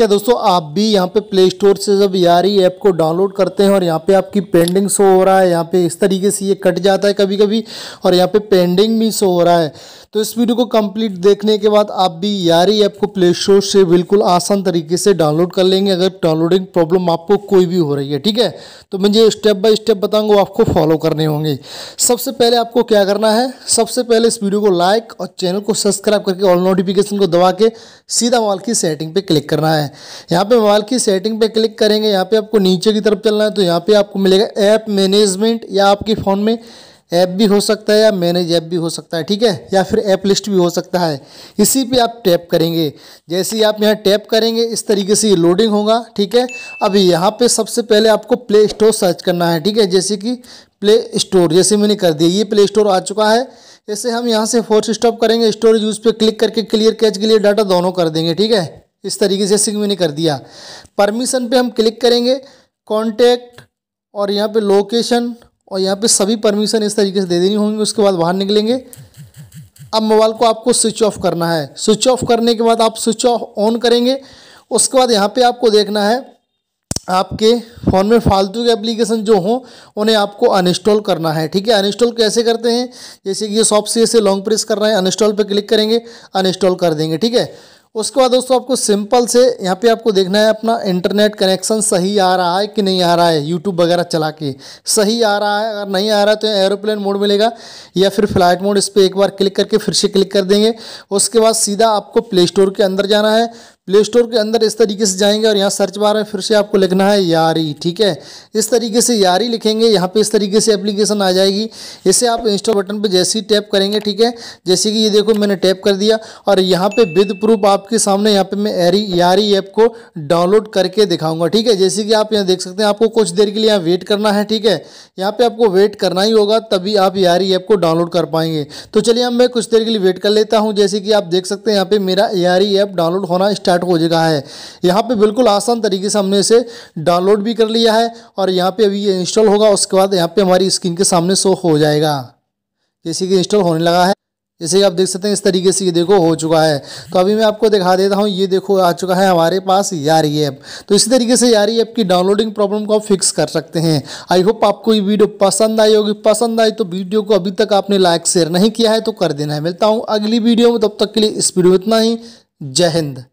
क्या दोस्तों आप भी यहाँ पे प्ले स्टोर से जब यार ही ऐप को डाउनलोड करते हैं और यहाँ पे आपकी पेंडिंग शो हो रहा है, यहाँ पे इस तरीके से ये कट जाता है कभी कभी और यहाँ पे पेंडिंग भी शो हो रहा है। तो इस वीडियो को कंप्लीट देखने के बाद आप भी यारी ऐप को प्ले स्टोर से बिल्कुल आसान तरीके से डाउनलोड कर लेंगे। अगर डाउनलोडिंग प्रॉब्लम आपको कोई भी हो रही है, ठीक है? तो मैं ये स्टेप बाय स्टेप बताऊँगा, वो आपको फॉलो करने होंगे। सबसे पहले आपको क्या करना है? सबसे पहले इस वीडियो को लाइक और चैनल को सब्सक्राइब करके ऑल नोटिफिकेशन को दबा के सीधा मोबाइल की सेटिंग पर क्लिक करना है। यहाँ पे मोबाइल की सेटिंग पे क्लिक करेंगे, यहाँ पे आपको नीचे की तरफ़ चलना है तो यहाँ पे आपको मिलेगा ऐप मैनेजमेंट या आपके फ़ोन में ऐप भी हो सकता है या मैनेज ऐप भी हो सकता है, ठीक है? या फिर ऐप लिस्ट भी हो सकता है। इसी पे आप टैप करेंगे। जैसे ही आप यहाँ टैप करेंगे, इस तरीके से ये लोडिंग होगा, ठीक है? अब यहाँ पे सबसे पहले आपको प्ले स्टोर सर्च करना है, ठीक है? जैसे कि प्ले स्टोर, जैसे मैंने कर दिया, ये प्ले स्टोर आ चुका है। ऐसे हम यहाँ से फोर्स स्टॉप करेंगे स्टोरेज यूज़ पे क्लिक करके क्लियर कैच के लिए डाटा दोनों कर देंगे, ठीक है? इस तरीके से सिंग मैंने कर दिया। परमिशन पे हम क्लिक करेंगे, कॉन्टैक्ट और यहाँ पे लोकेशन और यहाँ पे सभी परमिशन इस तरीके से दे देनी होंगी, उसके बाद बाहर निकलेंगे। अब मोबाइल को आपको स्विच ऑफ़ करना है। स्विच ऑफ़ करने के बाद आप स्विच ऑफ़ ऑन करेंगे। उसके बाद यहाँ पे आपको देखना है, आपके फ़ोन में फालतू के एप्लीकेशन जो हों, उन्हें आपको अनइंस्टॉल करना है। ठीक है अनइंस्टॉल कैसे करते हैं? जैसे कि ये सॉफ्ट से ऐसे लॉन्ग प्रेस कर रहे हैं अनइंस्टॉल पे क्लिक करेंगे अनइंस्टॉल कर देंगे। ठीक है उसके बाद दोस्तों आपको सिंपल से यहाँ पे आपको देखना है अपना इंटरनेट कनेक्शन सही आ रहा है कि नहीं आ रहा है यूट्यूब वगैरह चला के। सही आ रहा है, अगर नहीं आ रहा है तो एरोप्लेन मोड मिलेगा या फिर फ़्लाइट मोड इस पर एक बार क्लिक करके फिर से क्लिक कर देंगे। उसके बाद सीधा आपको प्ले स्टोर के अंदर जाना है। प्ले स्टोर के अंदर इस तरीके से जाएँगे और यहाँ सर्च बार में फिर से आपको लिखना है यारी ठीक है? इस तरीके से यारी लिखेंगे, यहाँ पे इस तरीके से एप्लीकेशन आ जाएगी। इसे आप इंस्टॉल बटन पे जैसे ही टैप करेंगे, ठीक है? जैसे कि ये देखो, मैंने टैप कर दिया और यहाँ पे विद प्रूफ आपके सामने यहाँ पे मैं एरी यारी ऐप को डाउनलोड करके दिखाऊँगा, ठीक है? जैसे कि आप यहाँ देख सकते हैं, आपको कुछ देर के लिए यहाँ वेट करना है, ठीक है? यहाँ पे आपको वेट करना ही होगा, तभी आप यारी ऐप को डाउनलोड कर पाएँगे। तो चलिए मैं कुछ देर के लिए वेट कर लेता हूँ। जैसे कि आप देख सकते हैं, यहाँ पे मेरा यारी ऐप डाउनलोड होना स्टार्ट स्टार्ट हो चुका है। यहाँ पे बिल्कुल आसान तरीके से हमने इसे डाउनलोड भी कर लिया है और यहाँ पे अभी ये इंस्टॉल होगा, उसके बाद यहाँ पे हमारी स्क्रीन के सामने शो हो जाएगा। जैसे कि इंस्टॉल होने लगा है। जैसे कि आप देख सकते हैं, इस तरीके से ये देखो, हो चुका है। तो अभी मैं आपको दिखा देता हूँ, ये देखो, आ चुका है हमारे पास यारी ऐप। तो इसी तरीके से यारी ऐप की डाउनलोडिंग प्रॉब्लम को आप फिक्स कर सकते हैं। आई होप आपको ये वीडियो पसंद आई होगी। पसंद आई तो वीडियो को अभी तक आपने लाइक शेयर नहीं किया है तो कर देना है। मिलता हूँ अगली वीडियो में, तब तक के लिए इस वीडियो में इतना ही। जय हिंद।